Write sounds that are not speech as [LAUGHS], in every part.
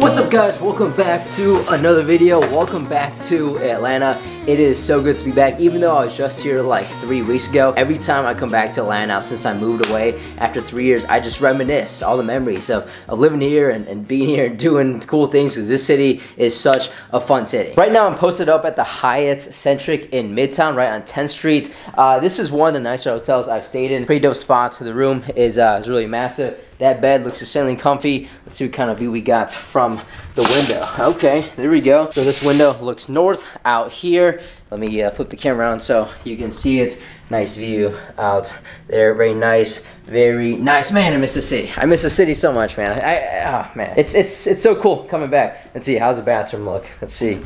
What's up guys? Welcome back to another video. Welcome back to Atlanta. It is so good to be back even though I was just here like three weeks ago. Every time I come back to Atlanta since I moved away after three years, I just reminisce all the memories of, of living here and, and being here and doing cool things because this city is such a fun city. Right now I'm posted up at the Hyatt Centric in Midtown right on 10th Street. Uh, this is one of the nicer hotels I've stayed in. Pretty dope spot. The room is, uh, is really massive. That bed looks extremely comfy. Let's see what kind of view we got from the window. Okay, there we go. So this window looks north out here. Let me uh, flip the camera around so you can see it. Nice view out there. Very nice. Very nice. Man, I miss the city. I miss the city so much, man. I, I oh, man. It's, it's, it's so cool coming back. Let's see, how's the bathroom look? Let's see.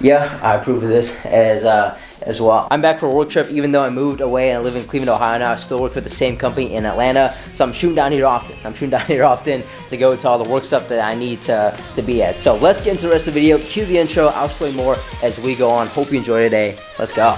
Yeah, I approve of this as uh, as well. I'm back for a work trip even though I moved away and I live in Cleveland, Ohio now. I still work for the same company in Atlanta. So I'm shooting down here often. I'm shooting down [LAUGHS] here often to go to all the work stuff that I need to, to be at. So let's get into the rest of the video. Cue the intro. I'll explain more as we go on. Hope you enjoy today. Let's go.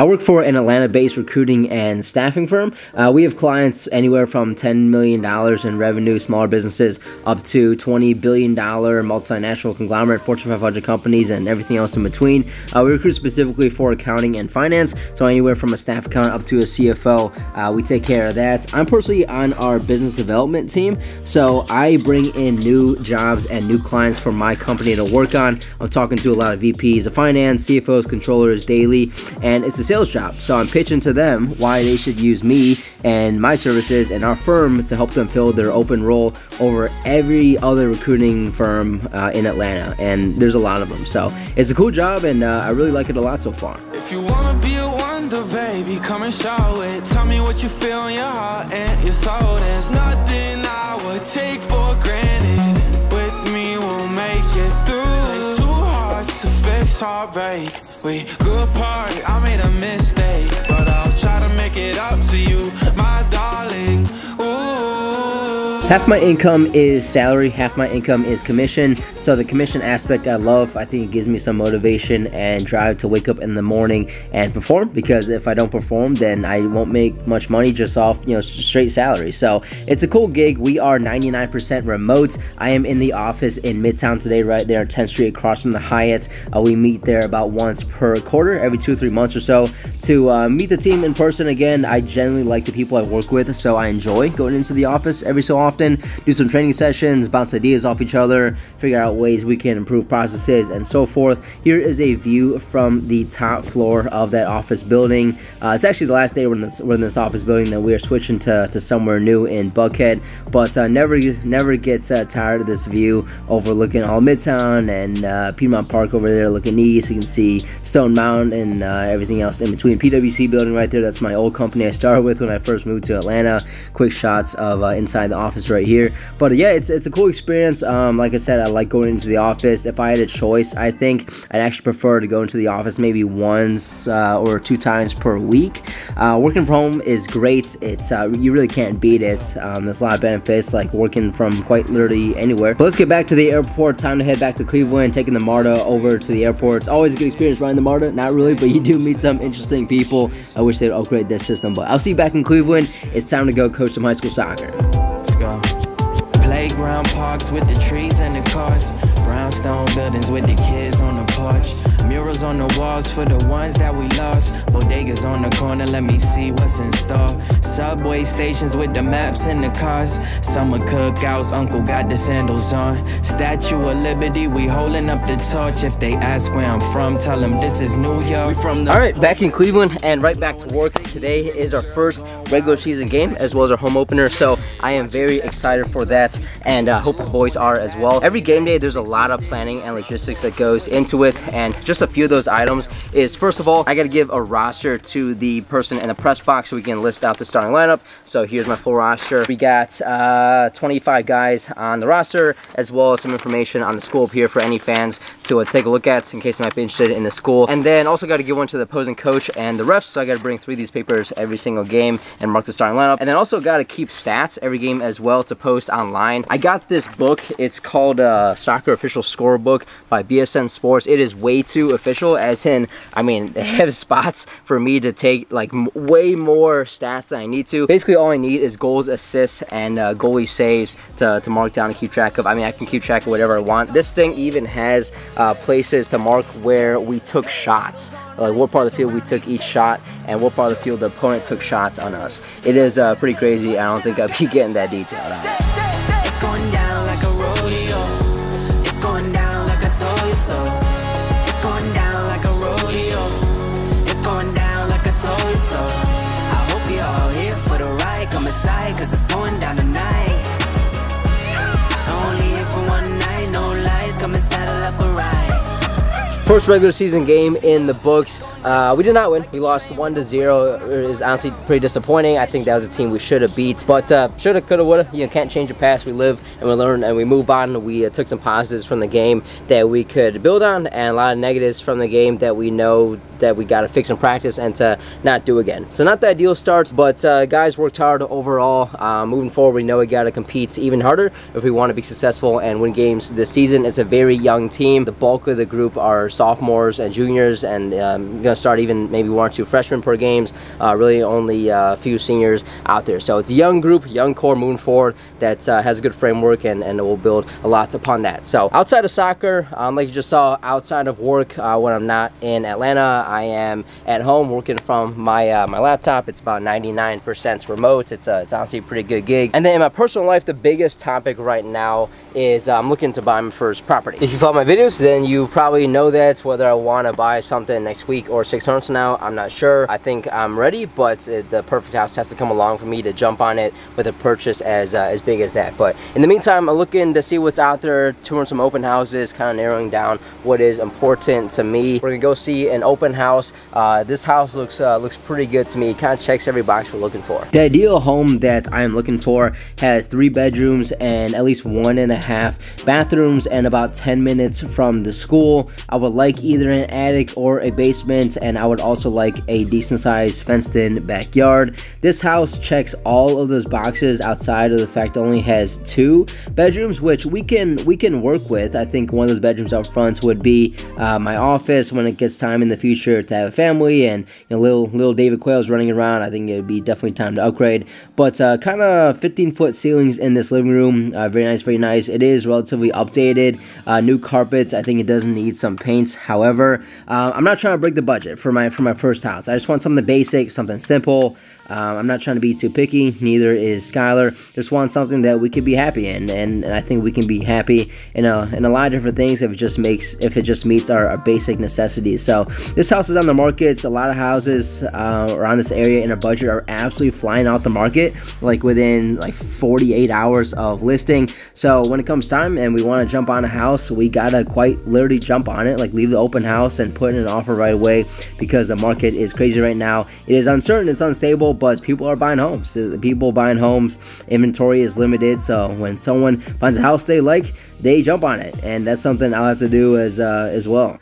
I work for an Atlanta-based recruiting and staffing firm. Uh, we have clients anywhere from $10 million in revenue, smaller businesses, up to $20 billion multinational conglomerate, Fortune 500 companies, and everything else in between. Uh, we recruit specifically for accounting and finance, so anywhere from a staff account up to a CFO, uh, we take care of that. I'm personally on our business development team, so I bring in new jobs and new clients for my company to work on. I'm talking to a lot of VPs of finance, CFOs, controllers daily, and it's a sales job. So I'm pitching to them why they should use me and my services and our firm to help them fill their open role over every other recruiting firm uh, in Atlanta. And there's a lot of them. So it's a cool job and uh, I really like it a lot so far. If you wanna be a wonder, baby, come and show it. Tell me what you feel in your heart and your soul. There's nothing I would heartbreak. We grew apart, I made a mistake Half my income is salary, half my income is commission. So the commission aspect I love. I think it gives me some motivation and drive to wake up in the morning and perform because if I don't perform, then I won't make much money just off, you know, straight salary. So it's a cool gig. We are 99% remote. I am in the office in Midtown today, right there on 10th Street across from the Hyatt. Uh, we meet there about once per quarter, every two or three months or so to uh, meet the team in person again. I generally like the people I work with, so I enjoy going into the office every so often often, do some training sessions, bounce ideas off each other, figure out ways we can improve processes, and so forth. Here is a view from the top floor of that office building. Uh, it's actually the last day we're in this, we're in this office building that we are switching to, to somewhere new in Buckhead, but uh, never never get uh, tired of this view overlooking all Midtown and uh, Piedmont Park over there looking east. You can see Stone Mountain and uh, everything else in between. PwC building right there. That's my old company I started with when I first moved to Atlanta. Quick shots of uh, inside the office right here. But yeah, it's it's a cool experience. Um, like I said, I like going into the office. If I had a choice, I think I'd actually prefer to go into the office maybe once uh, or two times per week. Uh, working from home is great. It's uh, you really can't beat it. Um, there's a lot of benefits like working from quite literally anywhere. But let's get back to the airport. Time to head back to Cleveland, taking the MARTA over to the airport. It's always a good experience riding the MARTA. Not really, but you do meet some interesting people. I wish they'd upgrade this system, but I'll see you back in Cleveland. It's time to go coach some high school soccer. Parks with the trees and the cars. Brownstone buildings with the kids on the porch. Murals on the walls for the ones that we lost. Bodegas on the corner, let me see what's in store. Subway stations with the maps and the cars. Summer cookouts, uncle got the sandals on. Statue of Liberty, we holding up the torch. If they ask where I'm from, tell them this is New York. We from All right, back in Cleveland and right back to work. Today is our first regular season game as well as our home opener. So I am very excited for that and I uh, hope the boys are as well. Every game day, there's a lot of planning and logistics that goes into it and just just a few of those items is first of all, I got to give a roster to the person in the press box so we can list out the starting lineup. So here's my full roster. We got uh, 25 guys on the roster as well as some information on the school up here for any fans to uh, take a look at in case they might be interested in the school. And then also got to give one to the opposing coach and the refs. So I got to bring three of these papers every single game and mark the starting lineup. And then also got to keep stats every game as well to post online. I got this book. It's called uh, Soccer Official Scorebook by BSN Sports. It is way too official, as in, I mean, [LAUGHS] they have spots for me to take like way more stats than I need to. Basically, all I need is goals, assists, and uh, goalie saves to, to mark down and keep track of. I mean, I can keep track of whatever I want. This thing even has uh, places to mark where we took shots, like what part of the field we took each shot, and what part of the field the opponent took shots on us. It is uh, pretty crazy. I don't think I'll [LAUGHS] be getting that detailed out. First regular season game in the books. Uh, we did not win. We lost one to zero. It is honestly pretty disappointing. I think that was a team we should have beat, but uh, shoulda, coulda, woulda. You know, can't change the past. We live and we learn and we move on. We uh, took some positives from the game that we could build on, and a lot of negatives from the game that we know that we got to fix in practice and to not do again. So not that ideal starts, but uh, guys worked hard overall. Uh, moving forward, we know we got to compete even harder if we want to be successful and win games this season. It's a very young team. The bulk of the group are sophomores and juniors, and um, going to start even maybe one or two freshmen per games. Uh, really only uh, a few seniors out there. So it's a young group, young core moving forward that uh, has a good framework and, and will build a lot upon that. So outside of soccer, um, like you just saw, outside of work, uh, when I'm not in Atlanta, I am at home working from my my laptop. It's about 99% remote. It's, a, it's honestly a pretty good gig. And then in my personal life, the biggest topic right now is I'm looking to buy my first property. If you follow my videos, then you probably know that whether I want to buy something next week or six months now, I'm not sure. I think I'm ready, but it, the perfect house has to come along for me to jump on it with a purchase as uh, as big as that. But in the meantime, I'm looking to see what's out there, touring some open houses, kind of narrowing down what is important to me. We're gonna go see an open house. Uh, this house looks uh, looks pretty good to me. Kind of checks every box we're looking for. The ideal home that I am looking for has three bedrooms and at least one and a half bathrooms and about 10 minutes from the school. I would like either an attic or a basement and I would also like a decent sized fenced in backyard. This house checks all of those boxes outside of the fact it only has two bedrooms which we can we can work with. I think one of those bedrooms up front would be uh, my office when it gets time in the future to have a family and you know, little little David Quayle's running around. I think it would be definitely time to upgrade. But uh, kind of 15 foot ceilings in this living room. Uh, very nice, very nice. It is relatively updated. Uh, new carpets. I think it does need some paints. However, uh, I'm not trying to break the budget for my for my first house. I just want something basic, something simple. Um, I'm not trying to be too picky, neither is Skylar. Just want something that we could be happy in, and, and, I think we can be happy in a, in a lot of different things if it just makes if it just meets our, our basic necessities. So this house is on the market. It's a lot of houses uh, around this area in a budget are absolutely flying out the market, like within like 48 hours of listing. So when it comes time and we want to jump on a house, we gotta quite literally jump on it, like leave the open house and put in an offer right away because the market is crazy right now. It is uncertain, it's unstable but people are buying homes. The people buying homes, inventory is limited. So when someone finds a house they like, they jump on it, and that's something I'll have to do as uh, as well.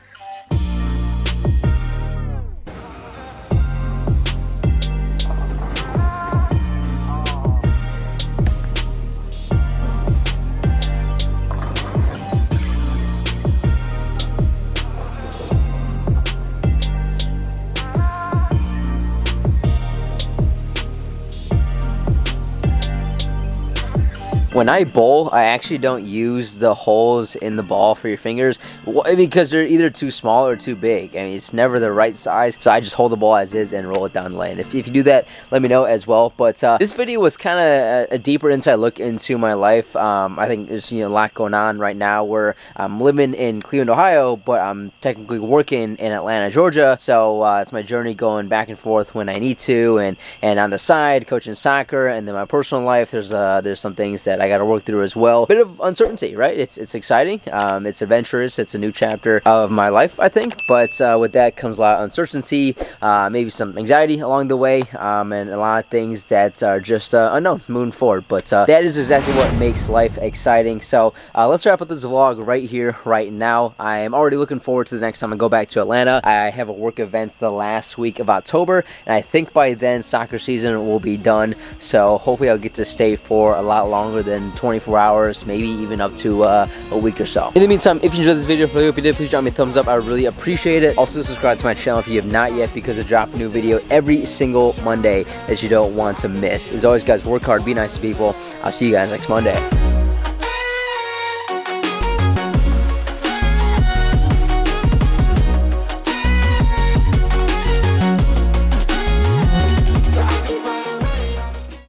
When I bowl, I actually don't use the holes in the ball for your fingers because they're either too small or too big. I mean, it's never the right size, so I just hold the ball as is and roll it down the lane. If, if you do that, let me know as well. But uh, this video was kind of a, a, deeper inside look into my life. Um, I think there's you know, a lot going on right now where I'm living in Cleveland, Ohio, but I'm technically working in Atlanta, Georgia. So uh, it's my journey going back and forth when I need to, and and on the side, coaching soccer, and then my personal life. There's uh, there's some things that that I got to work through as well. Bit of uncertainty, right? It's it's exciting. Um, it's adventurous. It's a new chapter of my life, I think. But uh, with that comes a lot of uncertainty, uh, maybe some anxiety along the way, um, and a lot of things that are just uh, unknown moving forward. But uh, that is exactly what makes life exciting. So uh, let's wrap up this vlog right here, right now. I am already looking forward to the next time I go back to Atlanta. I have a work event the last week of October, and I think by then soccer season will be done. So hopefully I'll get to stay for a lot longer than 24 hours, maybe even up to uh, a week or so. In the meantime, if you enjoyed this video, I hope you did, please drop me a thumbs up. I really appreciate it. Also subscribe to my channel if you have not yet because I drop a new video every single Monday that you don't want to miss. As always, guys, work hard, be nice to people. I'll see you guys next Monday.